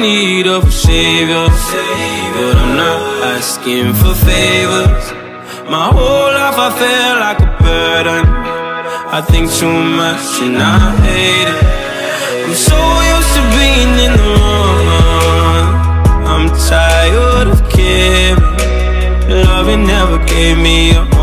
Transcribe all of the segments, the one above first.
Need of a savior, but I'm not asking for favors. My whole life I feel like a burden. I think too much and I hate it. I'm so used to being in the wrong. I'm tired of caring. Loving never gave me a.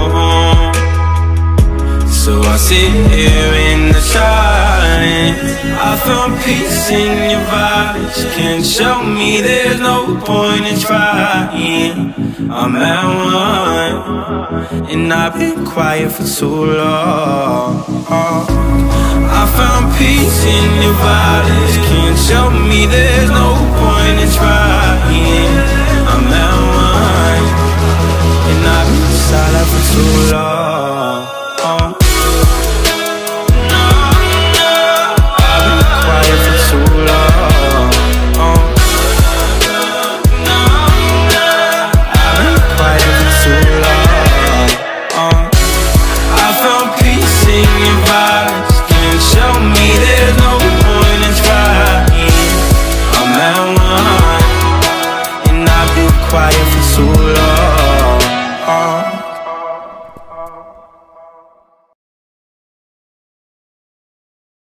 I sit here in the silence. I found peace in your vibes. Can't show me there's no point in trying. I'm at one, and I've been quiet for too long. I found peace in your violence. Can't show me there's